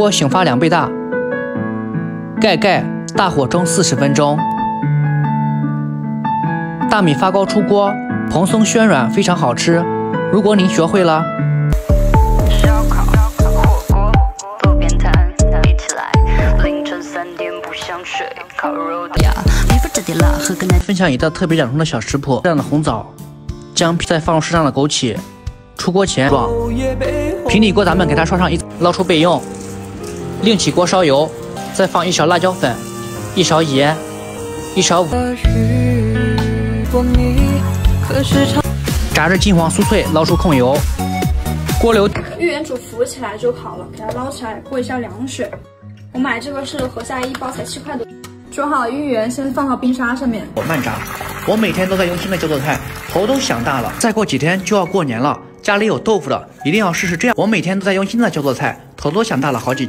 锅醒发两倍大，盖盖，大火蒸四十分钟。大米发糕出锅，蓬松暄软，非常好吃。如果您学会了，烧烤、火锅、路边摊，一起来。凌晨三点不想睡，烤肉的呀，米粉质地辣，喝个奶。分享一道特别养生的小食谱：这样的红枣，姜皮，再放入适量的枸杞。出锅前，平底锅咱们给它刷上一，捞出备用。另起锅烧油，再放一勺辣椒粉，一勺盐，一勺。炸至金黄酥脆，捞出控油。锅留芋圆煮浮起来就好了，给它捞起来过一下凉水。我买这个是盒下一包才七块多。煮好芋圆先放到冰沙上面，我慢炸。我每天都在用心的教做菜，头都想大了。再过几天就要过年了。家里有豆腐的，一定要试试这样。我每天都在用心的教做菜，头都想大了好几圈。